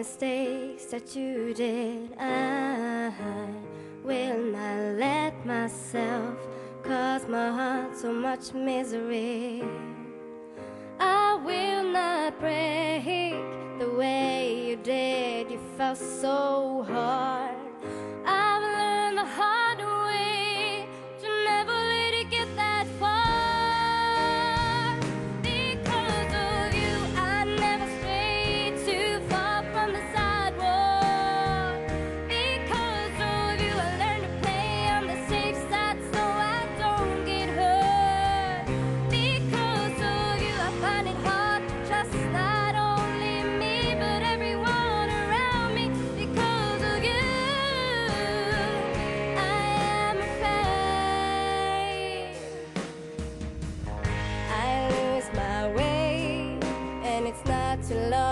mistakes that you did. I will not let myself cause my heart so much misery. I will not break the way you did. You felt so hard. to love.